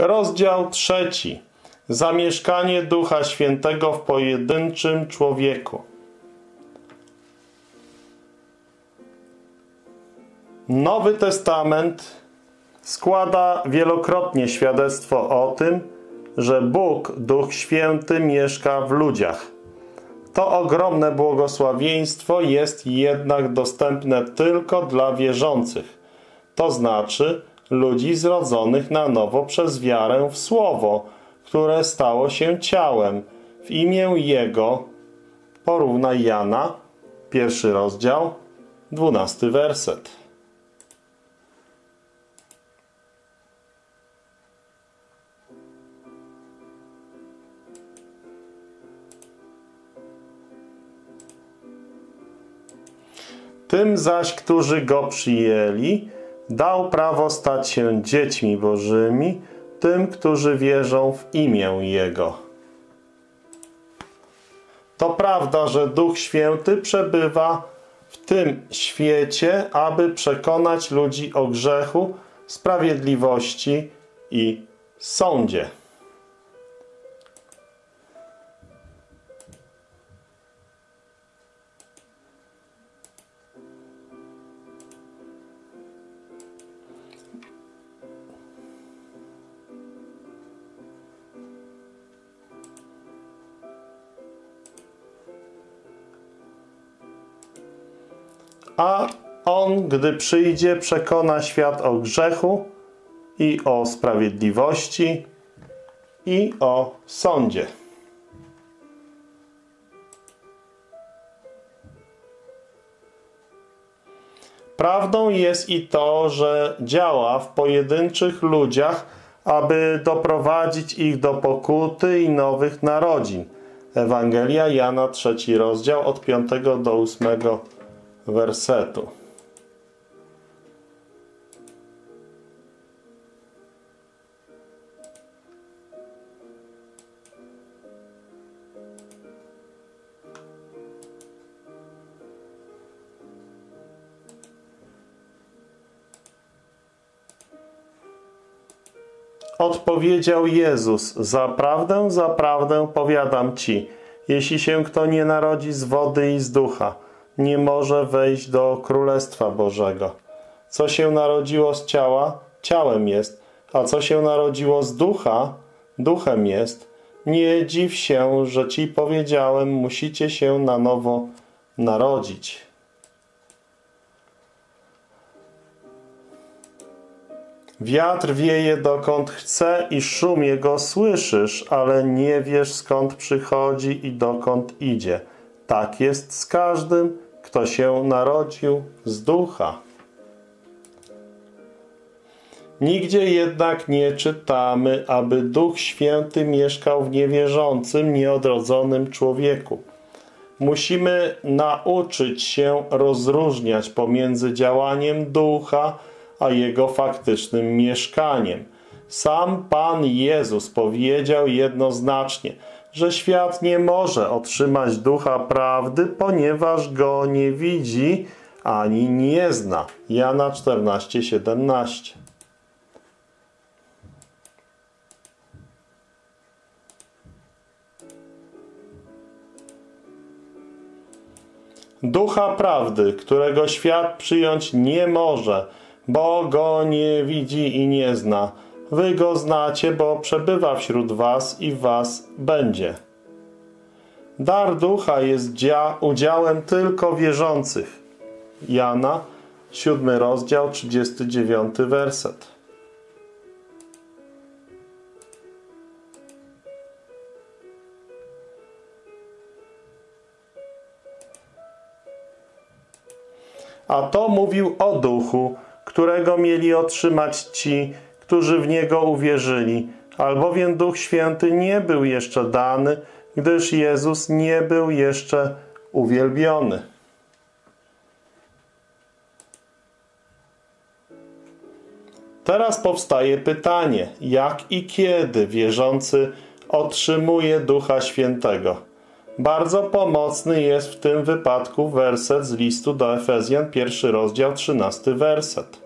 Rozdział trzeci. Zamieszkanie Ducha Świętego w pojedynczym człowieku. Nowy Testament składa wielokrotnie świadectwo o tym, że Bóg, Duch Święty mieszka w ludziach. To ogromne błogosławieństwo jest jednak dostępne tylko dla wierzących, to znaczy ludzi zrodzonych na nowo przez wiarę w Słowo, które stało się ciałem. W imię Jego porównaj Jana, pierwszy rozdział, dwunasty werset. Tym zaś, którzy Go przyjęli, dał prawo stać się dziećmi Bożymi, tym, którzy wierzą w imię Jego. To prawda, że Duch Święty przebywa w tym świecie, aby przekonać ludzi o grzechu, sprawiedliwości i sądzie. Gdy przyjdzie, przekona świat o grzechu i o sprawiedliwości i o sądzie. Prawdą jest i to, że działa w pojedynczych ludziach, aby doprowadzić ich do pokuty i nowych narodzin. Ewangelia Jana, trzeci rozdział, od 5 do 8 wersetu. Odpowiedział Jezus, zaprawdę, zaprawdę powiadam Ci, jeśli się kto nie narodzi z wody i z ducha, nie może wejść do Królestwa Bożego. Co się narodziło z ciała, ciałem jest, a co się narodziło z ducha, duchem jest. Nie dziw się, że ci powiedziałem, musicie się na nowo narodzić. Wiatr wieje dokąd chce i szum jego słyszysz, ale nie wiesz skąd przychodzi i dokąd idzie. Tak jest z każdym, kto się narodził z ducha. Nigdzie jednak nie czytamy, aby Duch Święty mieszkał w niewierzącym, nieodrodzonym człowieku. Musimy nauczyć się rozróżniać pomiędzy działaniem Ducha a Jego faktycznym mieszkaniem. Sam Pan Jezus powiedział jednoznacznie – że świat nie może otrzymać ducha prawdy, ponieważ go nie widzi ani nie zna. Jana 14:17. Ducha prawdy, którego świat przyjąć nie może, bo go nie widzi i nie zna Wy go znacie, bo przebywa wśród was i was będzie. Dar ducha jest udziałem tylko wierzących. Jana, 7 rozdział, 39 werset. A to mówił o duchu, którego mieli otrzymać ci, którzy w Niego uwierzyli, albowiem Duch Święty nie był jeszcze dany, gdyż Jezus nie był jeszcze uwielbiony. Teraz powstaje pytanie, jak i kiedy wierzący otrzymuje Ducha Świętego. Bardzo pomocny jest w tym wypadku werset z listu do Efezjan, pierwszy rozdział, trzynasty werset.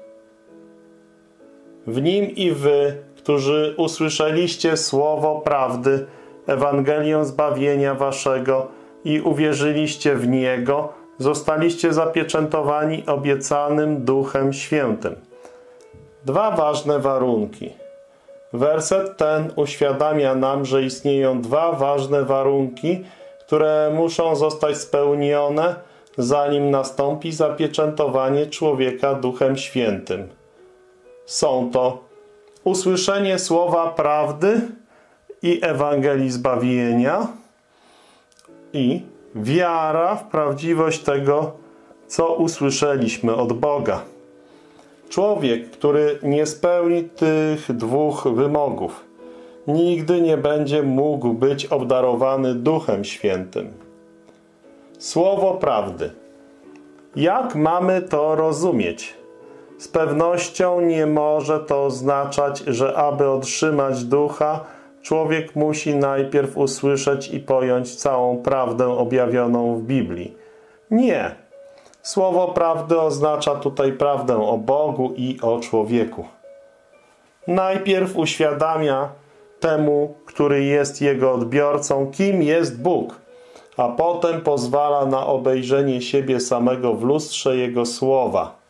W nim i wy, którzy usłyszeliście słowo prawdy, Ewangelię zbawienia waszego i uwierzyliście w Niego, zostaliście zapieczętowani obiecanym Duchem Świętym. Dwa ważne warunki. Werset ten uświadamia nam, że istnieją dwa ważne warunki, które muszą zostać spełnione, zanim nastąpi zapieczętowanie człowieka Duchem Świętym. Są to usłyszenie słowa prawdy i Ewangelii zbawienia i wiara w prawdziwość tego, co usłyszeliśmy od Boga. Człowiek, który nie spełni tych dwóch wymogów, nigdy nie będzie mógł być obdarowany Duchem Świętym. Słowo prawdy. Jak mamy to rozumieć? Z pewnością nie może to oznaczać, że aby otrzymać ducha, człowiek musi najpierw usłyszeć i pojąć całą prawdę objawioną w Biblii. Nie. Słowo prawdy oznacza tutaj prawdę o Bogu i o człowieku. Najpierw uświadamia temu, który jest jego odbiorcą, kim jest Bóg, a potem pozwala na obejrzenie siebie samego w lustrze Jego słowa.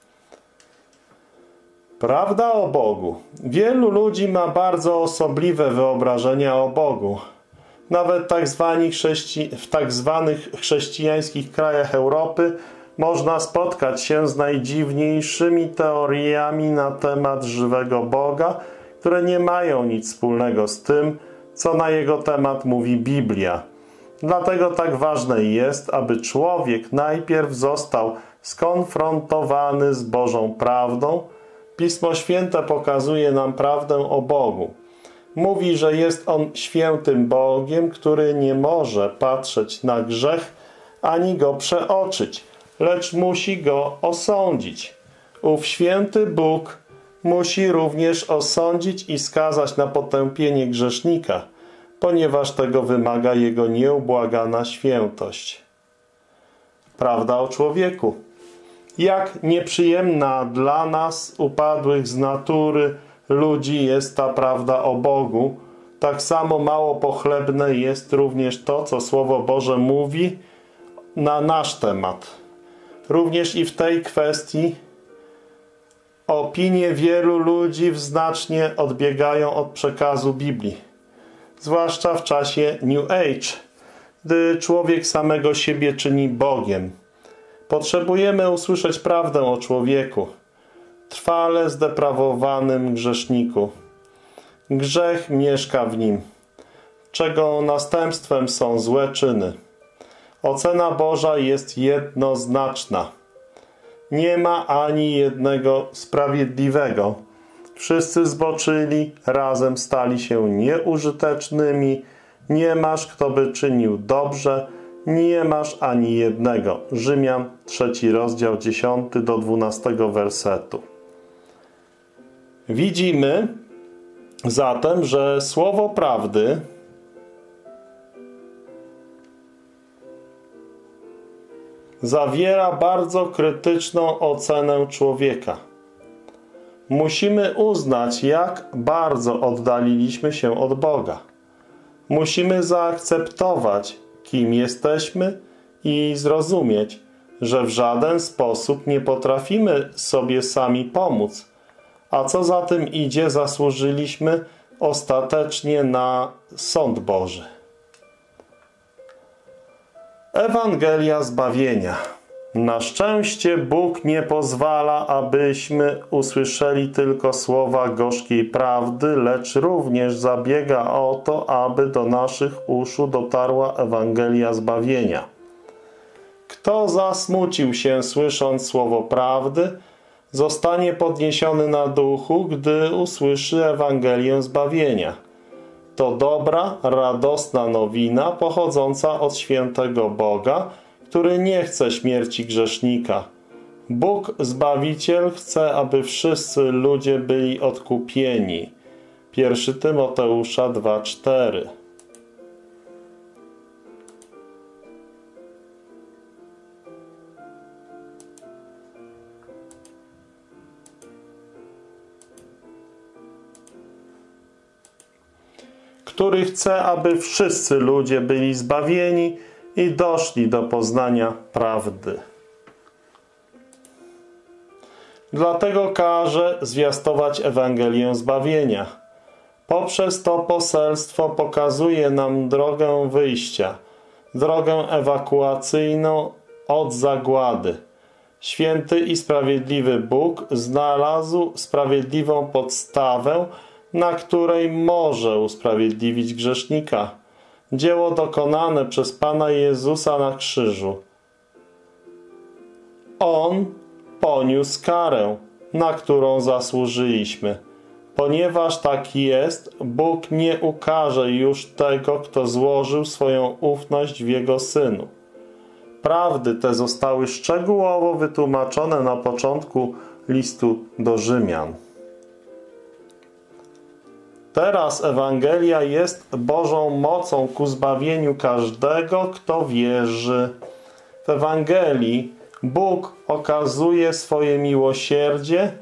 Prawda o Bogu. Wielu ludzi ma bardzo osobliwe wyobrażenia o Bogu. Nawet tak w tak zwanych chrześcijańskich krajach Europy można spotkać się z najdziwniejszymi teoriami na temat żywego Boga, które nie mają nic wspólnego z tym, co na jego temat mówi Biblia. Dlatego tak ważne jest, aby człowiek najpierw został skonfrontowany z Bożą prawdą. Pismo Święte pokazuje nam prawdę o Bogu. Mówi, że jest On świętym Bogiem, który nie może patrzeć na grzech ani go przeoczyć, lecz musi go osądzić. Ów święty Bóg musi również osądzić i skazać na potępienie grzesznika, ponieważ tego wymaga jego nieubłagana świętość. Prawda o człowieku. Jak nieprzyjemna dla nas, upadłych z natury ludzi, jest ta prawda o Bogu, tak samo mało pochlebne jest również to, co Słowo Boże mówi na nasz temat. Również i w tej kwestii Opinie wielu ludzi znacznie odbiegają od przekazu Biblii, zwłaszcza w czasie New Age, gdy człowiek samego siebie czyni Bogiem. Potrzebujemy usłyszeć prawdę o człowieku, trwale zdeprawowanym grzeszniku. Grzech mieszka w nim, czego następstwem są złe czyny. Ocena Boża jest jednoznaczna. Nie ma ani jednego sprawiedliwego. Wszyscy zboczyli, razem stali się nieużytecznymi. Nie masz, kto by czynił dobrze, nie masz ani jednego. Rzymian, trzeci rozdział, 10 do 12 wersetu. Widzimy zatem, że słowo prawdy zawiera bardzo krytyczną ocenę człowieka. Musimy uznać, jak bardzo oddaliliśmy się od Boga. Musimy zaakceptować, kim jesteśmy i zrozumieć, że w żaden sposób nie potrafimy sobie sami pomóc, a co za tym idzie, zasłużyliśmy ostatecznie na sąd Boży. Ewangelia zbawienia. Na szczęście Bóg nie pozwala, abyśmy usłyszeli tylko słowa gorzkiej prawdy, lecz również zabiega o to, aby do naszych uszu dotarła Ewangelia zbawienia. Kto zasmucił się słysząc słowo prawdy, zostanie podniesiony na duchu, gdy usłyszy Ewangelię zbawienia. To dobra, radosna nowina pochodząca od świętego Boga, który nie chce śmierci grzesznika. Bóg Zbawiciel chce, aby wszyscy ludzie byli odkupieni. 1 Tymoteusza 2,4 który chce, aby wszyscy ludzie byli zbawieni i doszli do poznania prawdy. Dlatego każe zwiastować Ewangelię zbawienia. Poprzez to poselstwo pokazuje nam drogę wyjścia, drogę ewakuacyjną od zagłady. Święty i sprawiedliwy Bóg znalazł sprawiedliwą podstawę, na której może usprawiedliwić grzesznika. Dzieło dokonane przez Pana Jezusa na krzyżu. On poniósł karę, na którą zasłużyliśmy. Ponieważ tak jest, Bóg nie ukaże już tego, kto złożył swoją ufność w Jego Synu. Prawdy te zostały szczegółowo wytłumaczone na początku listu do Rzymian. Teraz Ewangelia jest Bożą mocą ku zbawieniu każdego, kto wierzy. W Ewangelii Bóg okazuje swoje miłosierdzie,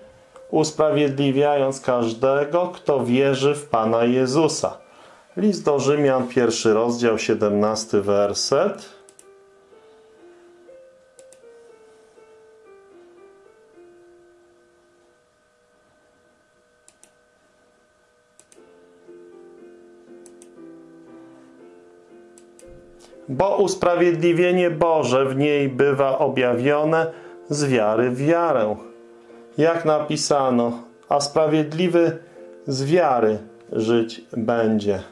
usprawiedliwiając każdego, kto wierzy w Pana Jezusa. List do Rzymian, pierwszy rozdział, 17 werset. Bo usprawiedliwienie Boże w niej bywa objawione z wiary w wiarę. Jak napisano, a sprawiedliwy z wiary żyć będzie.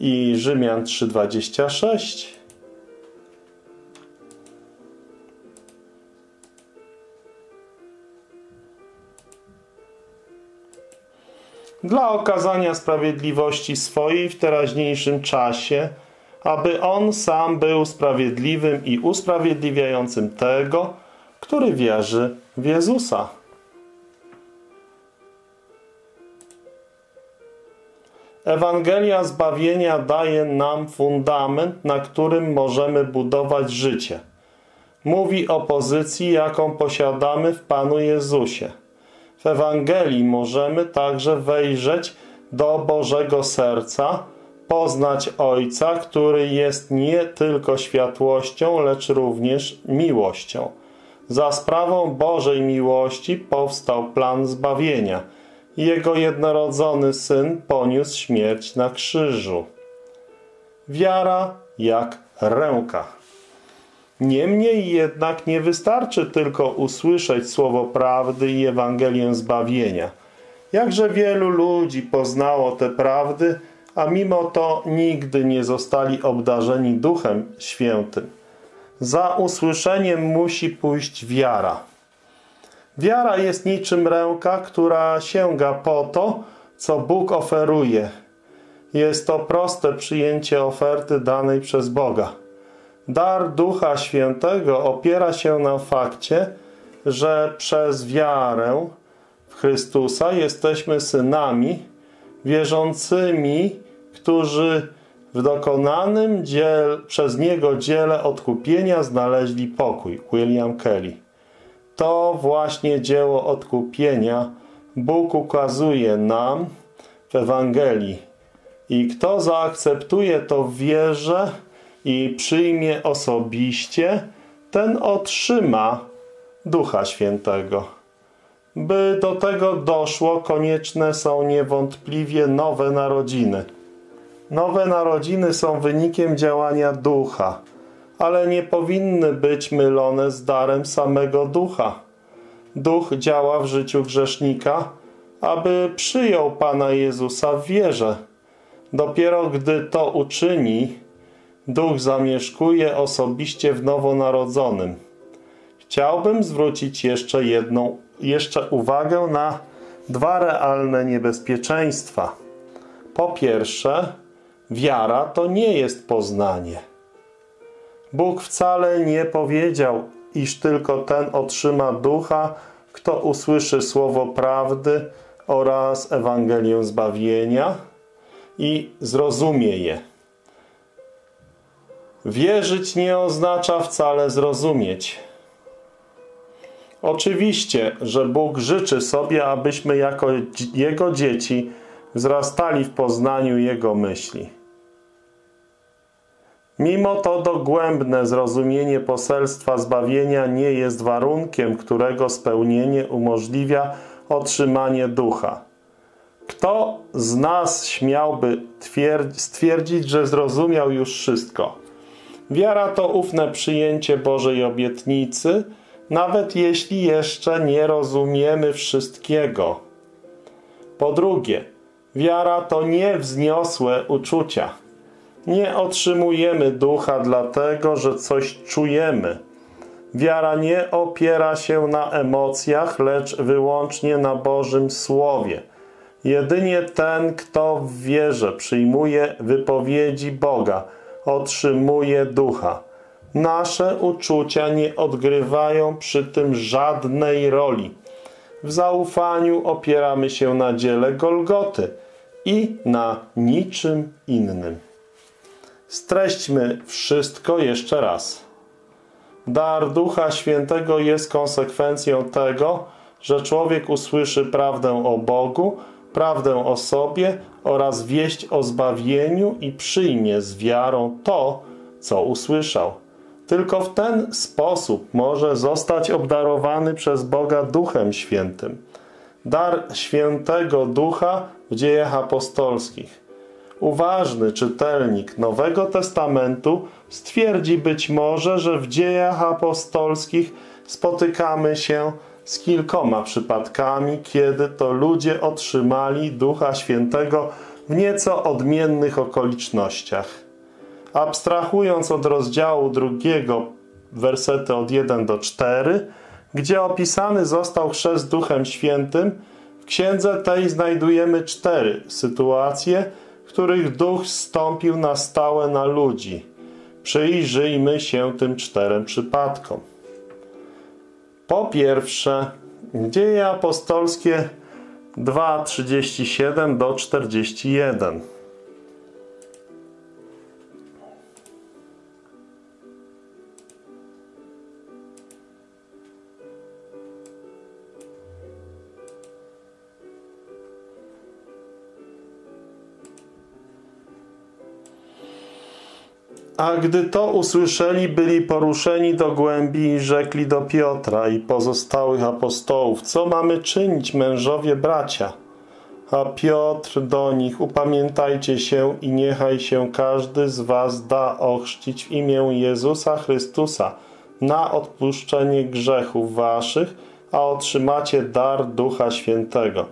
I Rzymian 3,26 Dla okazania sprawiedliwości swojej w teraźniejszym czasie – aby On sam był sprawiedliwym i usprawiedliwiającym tego, który wierzy w Jezusa. Ewangelia zbawienia daje nam fundament, na którym możemy budować życie. Mówi o pozycji, jaką posiadamy w Panu Jezusie. W Ewangelii możemy także wejrzeć do Bożego Serca, poznać Ojca, który jest nie tylko światłością, lecz również miłością. Za sprawą Bożej miłości powstał plan zbawienia. Jego jednorodzony Syn poniósł śmierć na krzyżu. Wiara jak ręka. Niemniej jednak nie wystarczy tylko usłyszeć słowo prawdy i Ewangelię zbawienia. Jakże wielu ludzi poznało te prawdy, a mimo to nigdy nie zostali obdarzeni Duchem Świętym. Za usłyszeniem musi pójść wiara. Wiara jest niczym ręka, która sięga po to, co Bóg oferuje. Jest to proste przyjęcie oferty danej przez Boga. Dar Ducha Świętego opiera się na fakcie, że przez wiarę w Chrystusa jesteśmy synami wierzącymi którzy w dokonanym dziel, przez Niego dziele odkupienia znaleźli pokój. William Kelly. To właśnie dzieło odkupienia Bóg ukazuje nam w Ewangelii. I kto zaakceptuje to w wierze i przyjmie osobiście, ten otrzyma Ducha Świętego. By do tego doszło, konieczne są niewątpliwie nowe narodziny – Nowe narodziny są wynikiem działania ducha, ale nie powinny być mylone z darem samego ducha. Duch działa w życiu grzesznika, aby przyjął Pana Jezusa w wierze. Dopiero gdy to uczyni, Duch zamieszkuje osobiście w nowonarodzonym. Chciałbym zwrócić jeszcze jedną, jeszcze uwagę na dwa realne niebezpieczeństwa. Po pierwsze, Wiara to nie jest poznanie. Bóg wcale nie powiedział, iż tylko ten otrzyma ducha, kto usłyszy słowo prawdy oraz Ewangelię zbawienia i zrozumie je. Wierzyć nie oznacza wcale zrozumieć. Oczywiście, że Bóg życzy sobie, abyśmy jako Jego dzieci wzrastali w poznaniu Jego myśli. Mimo to dogłębne zrozumienie poselstwa zbawienia nie jest warunkiem, którego spełnienie umożliwia otrzymanie ducha. Kto z nas śmiałby stwierdzić, że zrozumiał już wszystko? Wiara to ufne przyjęcie Bożej obietnicy, nawet jeśli jeszcze nie rozumiemy wszystkiego. Po drugie, wiara to nie wzniosłe uczucia. Nie otrzymujemy ducha dlatego, że coś czujemy. Wiara nie opiera się na emocjach, lecz wyłącznie na Bożym Słowie. Jedynie ten, kto w wierze przyjmuje wypowiedzi Boga, otrzymuje ducha. Nasze uczucia nie odgrywają przy tym żadnej roli. W zaufaniu opieramy się na dziele Golgoty i na niczym innym. Streśćmy wszystko jeszcze raz. Dar Ducha Świętego jest konsekwencją tego, że człowiek usłyszy prawdę o Bogu, prawdę o sobie oraz wieść o zbawieniu i przyjmie z wiarą to, co usłyszał. Tylko w ten sposób może zostać obdarowany przez Boga Duchem Świętym. Dar Świętego Ducha w dziejach apostolskich. Uważny czytelnik Nowego Testamentu stwierdzi być może, że w dziejach apostolskich spotykamy się z kilkoma przypadkami, kiedy to ludzie otrzymali Ducha Świętego w nieco odmiennych okolicznościach. Abstrahując od rozdziału drugiego, wersety od 1 do 4, gdzie opisany został chrzest Duchem Świętym, księdze tej znajdujemy cztery sytuacje, w których Duch stąpił na stałe na ludzi. Przyjrzyjmy się tym czterem przypadkom. Po pierwsze, dzieje apostolskie 2:37 do 41. A gdy to usłyszeli, byli poruszeni do głębi i rzekli do Piotra i pozostałych apostołów, co mamy czynić, mężowie bracia? A Piotr do nich, upamiętajcie się i niechaj się każdy z was da ochrzcić w imię Jezusa Chrystusa na odpuszczenie grzechów waszych, a otrzymacie dar Ducha Świętego.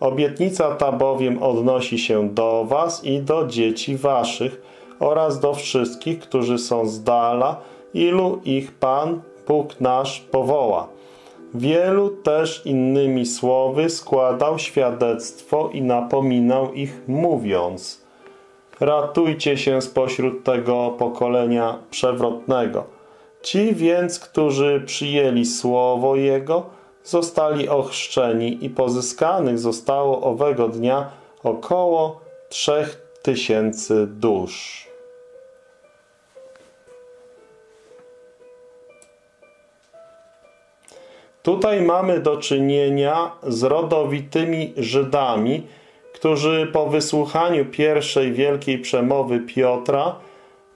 Obietnica ta bowiem odnosi się do was i do dzieci waszych, oraz do wszystkich, którzy są z dala, ilu ich Pan, Bóg nasz, powoła. Wielu też innymi słowy składał świadectwo i napominał ich, mówiąc Ratujcie się spośród tego pokolenia przewrotnego. Ci więc, którzy przyjęli słowo Jego, zostali ochrzczeni i pozyskanych zostało owego dnia około trzech tysięcy dusz. Tutaj mamy do czynienia z rodowitymi Żydami, którzy po wysłuchaniu pierwszej wielkiej przemowy Piotra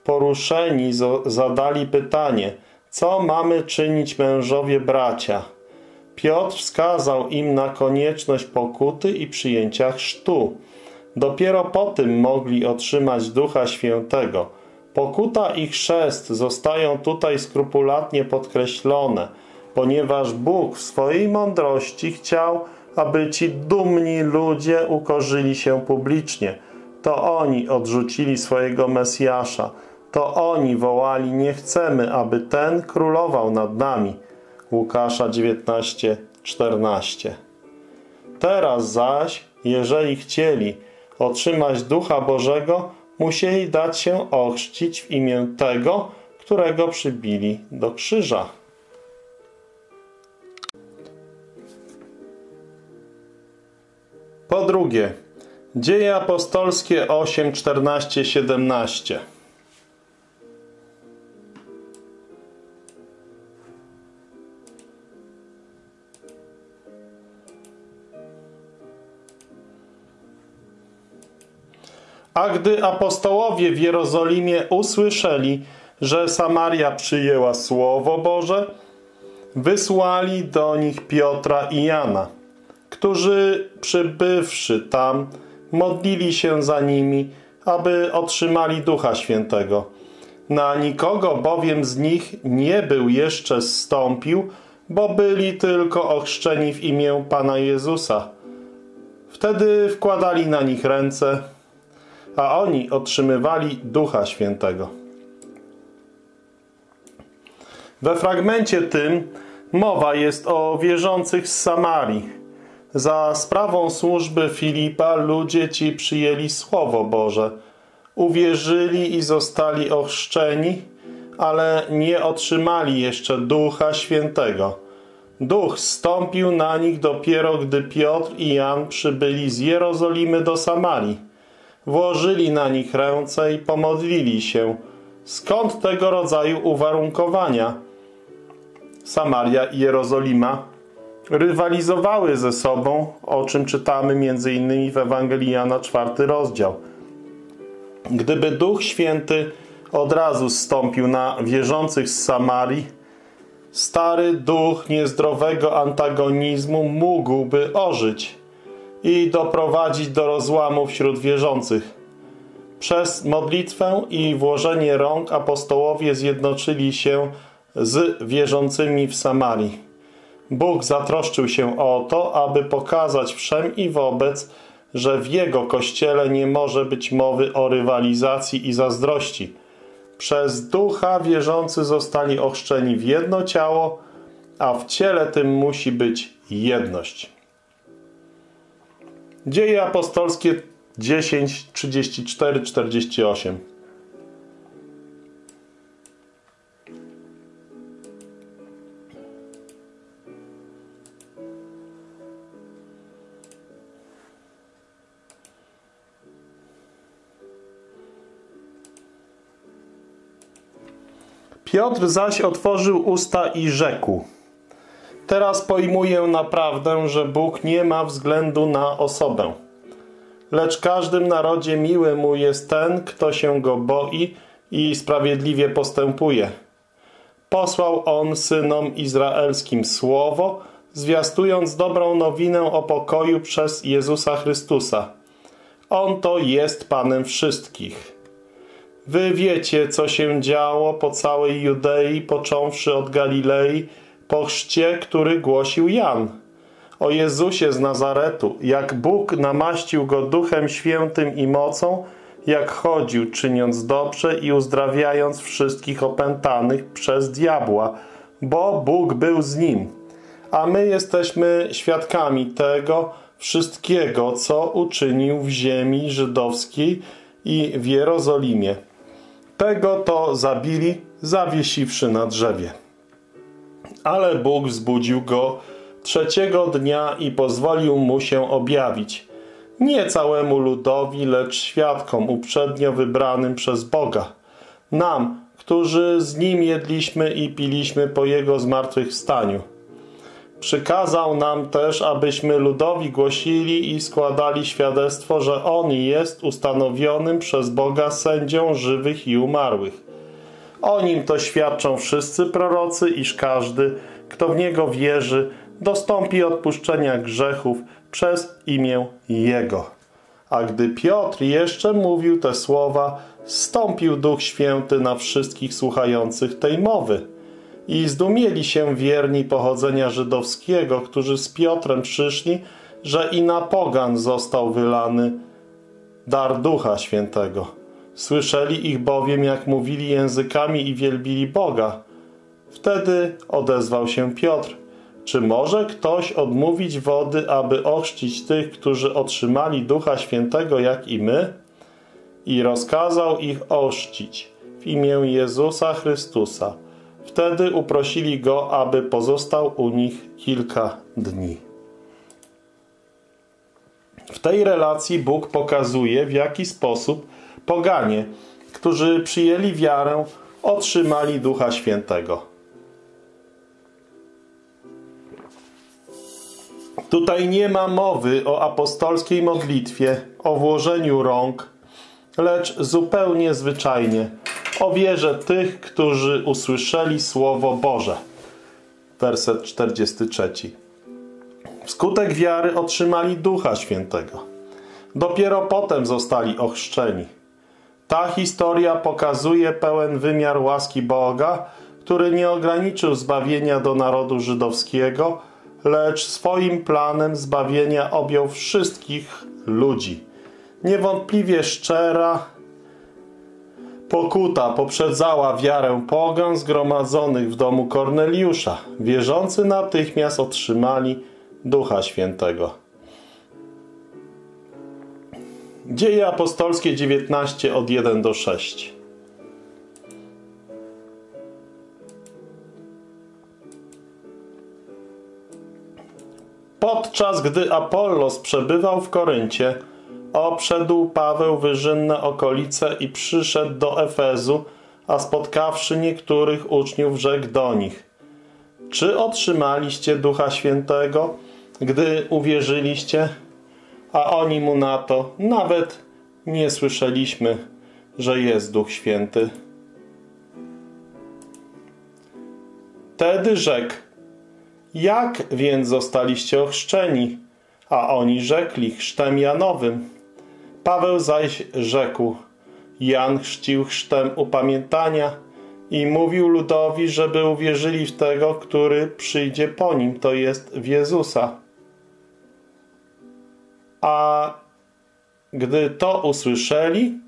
poruszeni zadali pytanie, co mamy czynić mężowie bracia? Piotr wskazał im na konieczność pokuty i przyjęcia chrztu. Dopiero po tym mogli otrzymać Ducha Świętego. Pokuta i chrzest zostają tutaj skrupulatnie podkreślone – ponieważ Bóg w swojej mądrości chciał, aby ci dumni ludzie ukorzyli się publicznie. To oni odrzucili swojego Mesjasza. To oni wołali, nie chcemy, aby ten królował nad nami. Łukasza 19, 14. Teraz zaś, jeżeli chcieli otrzymać Ducha Bożego, musieli dać się ochrzcić w imię tego, którego przybili do krzyża. Po drugie, Dzieje apostolskie 8, 14, 17. A gdy apostołowie w Jerozolimie usłyszeli, że Samaria przyjęła Słowo Boże, wysłali do nich Piotra i Jana, którzy przybywszy tam, modlili się za nimi, aby otrzymali Ducha Świętego. Na nikogo bowiem z nich nie był jeszcze zstąpił, bo byli tylko ochrzczeni w imię Pana Jezusa. Wtedy wkładali na nich ręce, a oni otrzymywali Ducha Świętego. We fragmencie tym mowa jest o wierzących z Samarii. Za sprawą służby Filipa ludzie ci przyjęli Słowo Boże, uwierzyli i zostali ochrzczeni, ale nie otrzymali jeszcze Ducha Świętego. Duch stąpił na nich dopiero, gdy Piotr i Jan przybyli z Jerozolimy do Samarii. Włożyli na nich ręce i pomodlili się. Skąd tego rodzaju uwarunkowania? Samaria i Jerozolima rywalizowały ze sobą, o czym czytamy m.in. w Ewangelii Jana, czwarty rozdział. Gdyby Duch Święty od razu zstąpił na wierzących z Samarii, stary duch niezdrowego antagonizmu mógłby ożyć i doprowadzić do rozłamu wśród wierzących. Przez modlitwę i włożenie rąk apostołowie zjednoczyli się z wierzącymi w Samarii. Bóg zatroszczył się o to, aby pokazać wszem i wobec, że w Jego Kościele nie może być mowy o rywalizacji i zazdrości. Przez Ducha wierzący zostali ochrzczeni w jedno ciało, a w ciele tym musi być jedność. Dzieje apostolskie 10, 34, 48 Piotr zaś otworzył usta i rzekł Teraz pojmuję naprawdę, że Bóg nie ma względu na osobę. Lecz każdym narodzie miły mu jest ten, kto się go boi i sprawiedliwie postępuje. Posłał on synom izraelskim słowo, zwiastując dobrą nowinę o pokoju przez Jezusa Chrystusa. On to jest Panem wszystkich. Wy wiecie, co się działo po całej Judei, począwszy od Galilei, po chrzcie, który głosił Jan. O Jezusie z Nazaretu, jak Bóg namaścił Go Duchem Świętym i mocą, jak chodził, czyniąc dobrze i uzdrawiając wszystkich opętanych przez diabła, bo Bóg był z Nim. A my jesteśmy świadkami tego wszystkiego, co uczynił w ziemi żydowskiej i w Jerozolimie. Tego to zabili, zawiesiwszy na drzewie. Ale Bóg wzbudził go trzeciego dnia i pozwolił mu się objawić. Nie całemu ludowi, lecz świadkom uprzednio wybranym przez Boga. Nam, którzy z Nim jedliśmy i piliśmy po Jego zmartwychwstaniu. Przykazał nam też, abyśmy ludowi głosili i składali świadectwo, że On jest ustanowionym przez Boga sędzią żywych i umarłych. O Nim to świadczą wszyscy prorocy, iż każdy, kto w Niego wierzy, dostąpi odpuszczenia grzechów przez imię Jego. A gdy Piotr jeszcze mówił te słowa, stąpił Duch Święty na wszystkich słuchających tej mowy. I zdumieli się wierni pochodzenia żydowskiego, którzy z Piotrem przyszli, że i na pogan został wylany dar Ducha Świętego. Słyszeli ich bowiem, jak mówili językami i wielbili Boga. Wtedy odezwał się Piotr. Czy może ktoś odmówić wody, aby ochrzcić tych, którzy otrzymali Ducha Świętego, jak i my? I rozkazał ich ochrzcić w imię Jezusa Chrystusa Wtedy uprosili go, aby pozostał u nich kilka dni. W tej relacji Bóg pokazuje, w jaki sposób poganie, którzy przyjęli wiarę, otrzymali Ducha Świętego. Tutaj nie ma mowy o apostolskiej modlitwie, o włożeniu rąk, lecz zupełnie zwyczajnie, o wierze tych, którzy usłyszeli Słowo Boże. Werset 43. Wskutek wiary otrzymali Ducha Świętego. Dopiero potem zostali ochrzczeni. Ta historia pokazuje pełen wymiar łaski Boga, który nie ograniczył zbawienia do narodu żydowskiego, lecz swoim planem zbawienia objął wszystkich ludzi. Niewątpliwie szczera pokuta poprzedzała wiarę pogan zgromadzonych w domu Korneliusza. Wierzący natychmiast otrzymali Ducha Świętego. Dzieje apostolskie 19 od 1 do 6. Podczas gdy Apollos przebywał w Koryncie, obszedł Paweł wyżynne okolice i przyszedł do Efezu, a spotkawszy niektórych uczniów rzekł do nich Czy otrzymaliście Ducha Świętego, gdy uwierzyliście? A oni mu na to nawet nie słyszeliśmy, że jest Duch Święty. Wtedy rzekł jak więc zostaliście ochrzczeni? A oni rzekli chrztem Janowym. Paweł zaś rzekł, Jan chrzcił chrztem upamiętania i mówił ludowi, żeby uwierzyli w tego, który przyjdzie po nim, to jest w Jezusa. A gdy to usłyszeli,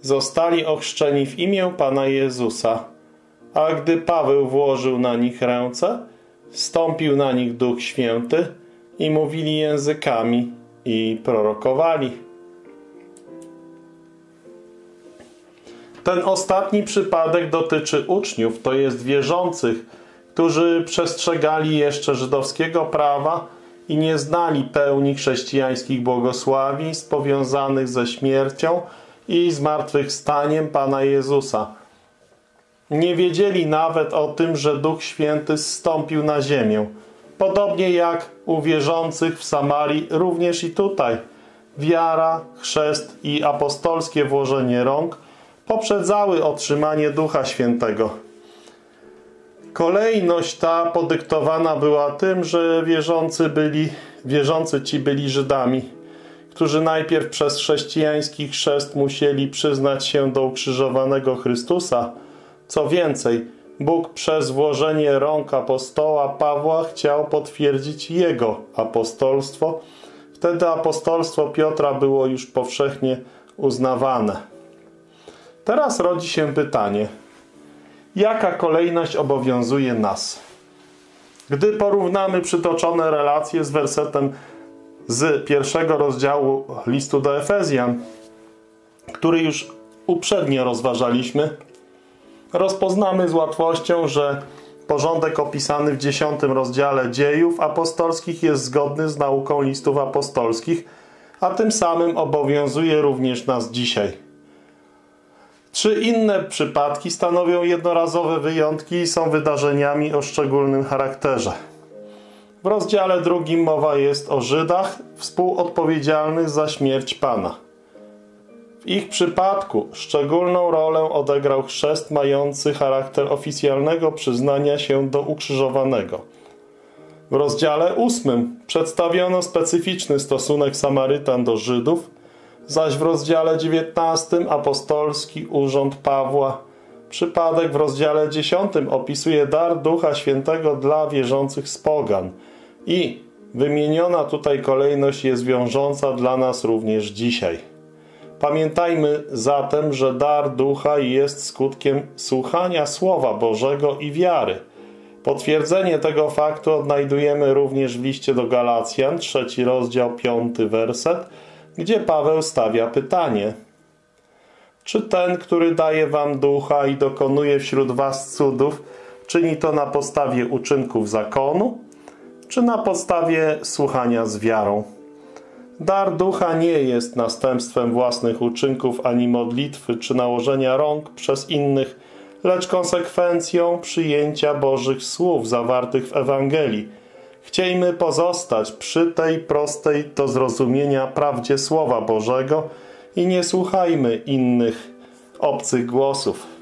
zostali ochrzczeni w imię Pana Jezusa. A gdy Paweł włożył na nich ręce, stąpił na nich Duch Święty i mówili językami i prorokowali. Ten ostatni przypadek dotyczy uczniów, to jest wierzących, którzy przestrzegali jeszcze żydowskiego prawa i nie znali pełni chrześcijańskich błogosławieństw powiązanych ze śmiercią i zmartwychwstaniem Pana Jezusa. Nie wiedzieli nawet o tym, że Duch Święty zstąpił na ziemię. Podobnie jak u wierzących w Samarii, również i tutaj. Wiara, chrzest i apostolskie włożenie rąk poprzedzały otrzymanie Ducha Świętego. Kolejność ta podyktowana była tym, że wierzący, byli, wierzący ci byli Żydami, którzy najpierw przez chrześcijański chrzest musieli przyznać się do ukrzyżowanego Chrystusa. Co więcej, Bóg przez włożenie rąk apostoła Pawła chciał potwierdzić jego apostolstwo. Wtedy apostolstwo Piotra było już powszechnie uznawane. Teraz rodzi się pytanie – jaka kolejność obowiązuje nas. Gdy porównamy przytoczone relacje z wersetem z pierwszego rozdziału listu do Efezjan, który już uprzednio rozważaliśmy, rozpoznamy z łatwością, że porządek opisany w dziesiątym rozdziale dziejów apostolskich jest zgodny z nauką listów apostolskich, a tym samym obowiązuje również nas dzisiaj. Trzy inne przypadki stanowią jednorazowe wyjątki i są wydarzeniami o szczególnym charakterze. W rozdziale drugim mowa jest o Żydach współodpowiedzialnych za śmierć Pana. W ich przypadku szczególną rolę odegrał chrzest mający charakter oficjalnego przyznania się do ukrzyżowanego. W rozdziale ósmym przedstawiono specyficzny stosunek Samarytan do Żydów, zaś w rozdziale 19 apostolski urząd Pawła. Przypadek w rozdziale 10 opisuje dar Ducha Świętego dla wierzących z pogan i wymieniona tutaj kolejność jest wiążąca dla nas również dzisiaj. Pamiętajmy zatem, że dar Ducha jest skutkiem słuchania Słowa Bożego i wiary. Potwierdzenie tego faktu odnajdujemy również w liście do Galacjan, trzeci rozdział, piąty werset, gdzie Paweł stawia pytanie. Czy ten, który daje wam ducha i dokonuje wśród was cudów, czyni to na podstawie uczynków zakonu, czy na podstawie słuchania z wiarą? Dar ducha nie jest następstwem własnych uczynków ani modlitwy czy nałożenia rąk przez innych, lecz konsekwencją przyjęcia Bożych słów zawartych w Ewangelii – Chciejmy pozostać przy tej prostej do zrozumienia prawdzie Słowa Bożego i nie słuchajmy innych obcych głosów.